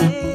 yeah.